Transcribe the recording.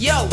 Yo,